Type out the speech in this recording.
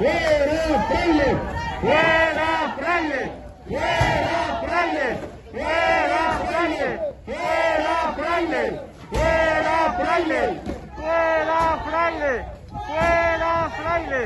¡Fuera fraile! ¡Fuera fraile! ¡Fuera fraile! ¡Fuera fraile! ¡Fuera fraile! ¡Fuera fraile! ¡Fuera fraile! ¡Fuera fraile!